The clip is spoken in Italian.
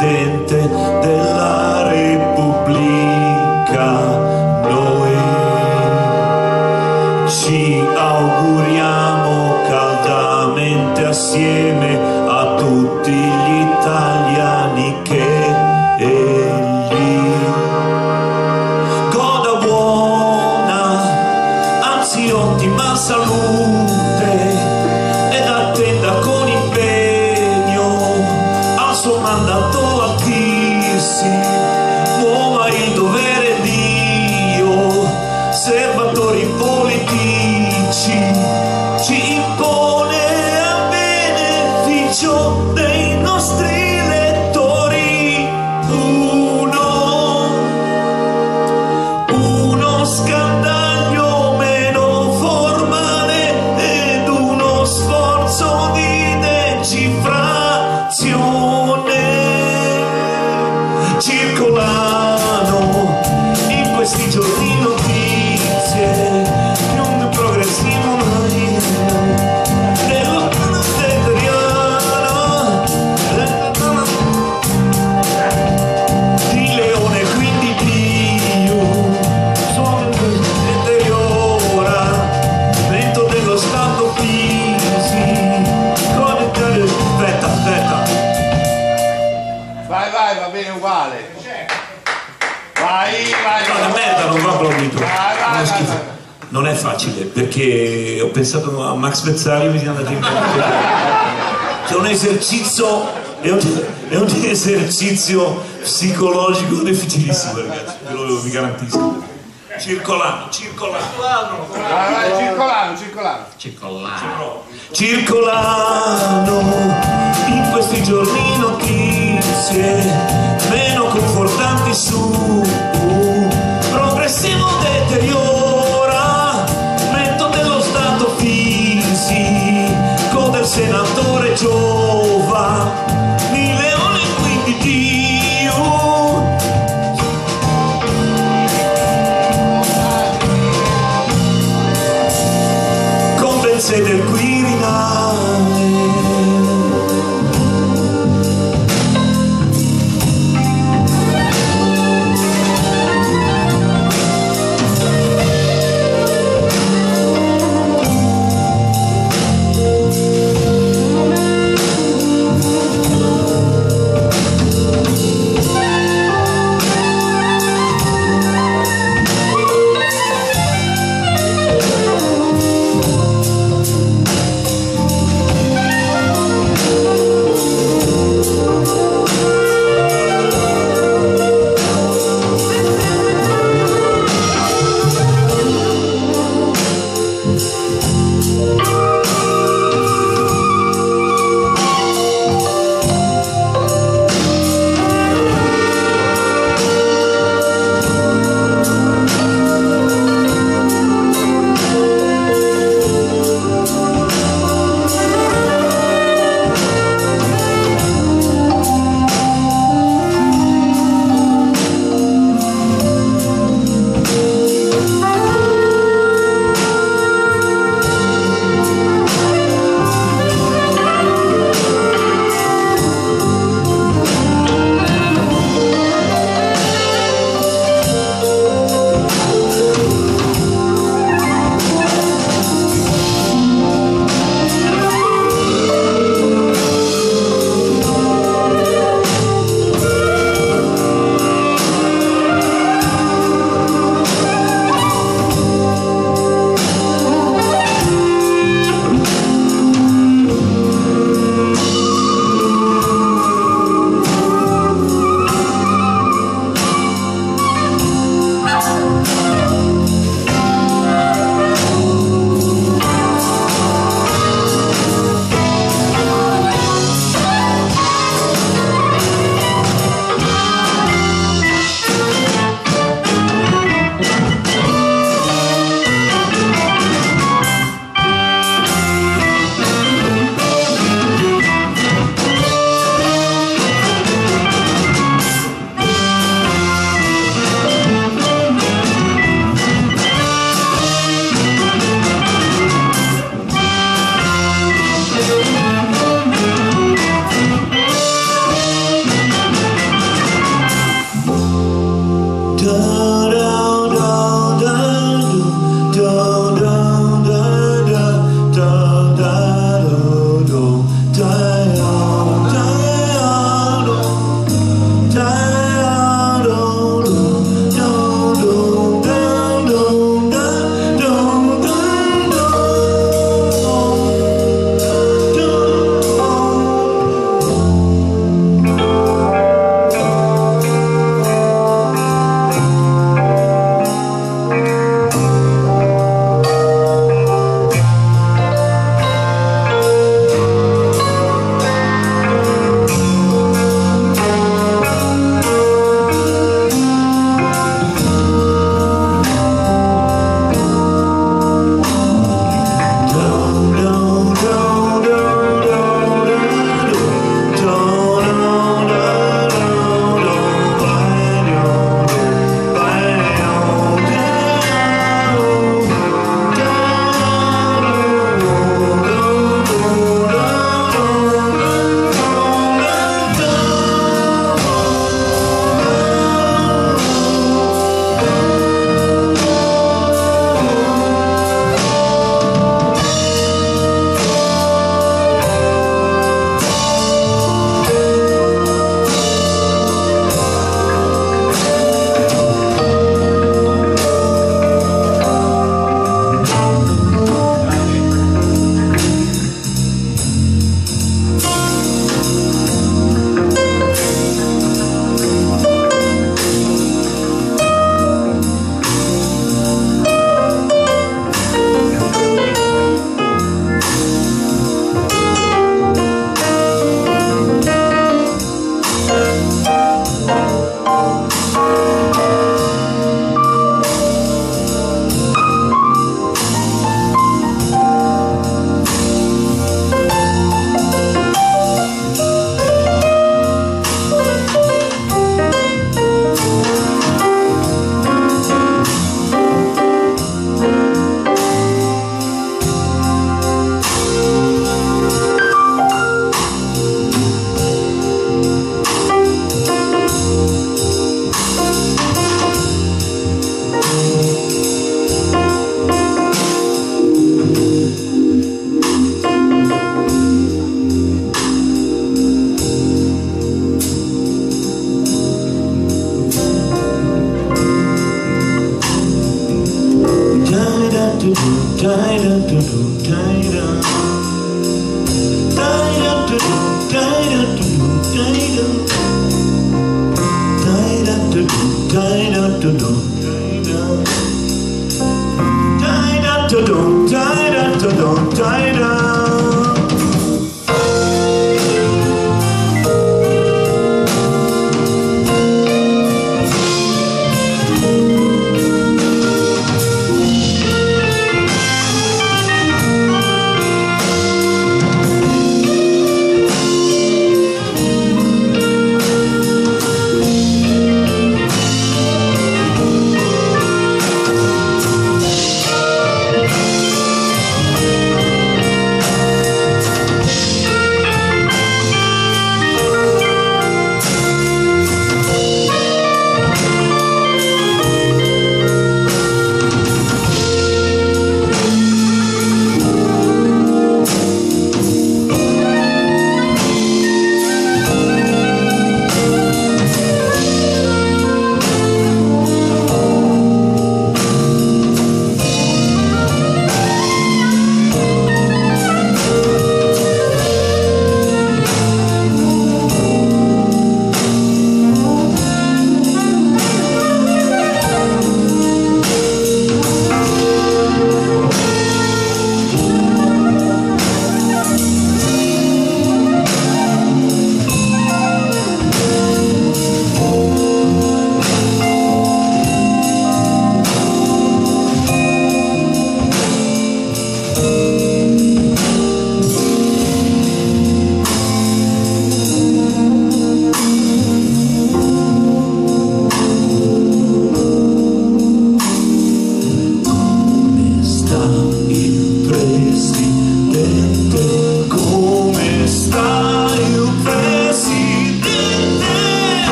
dente pensato a Max Vezzario mi siamo andati in c'è un esercizio è un, è un, esercizio psicologico difficilissimo ragazzi ve lo vi garantisco. Circolano circolano. Circolano circolano. Circolano. Circolano in questi giorni notizie meno confortanti su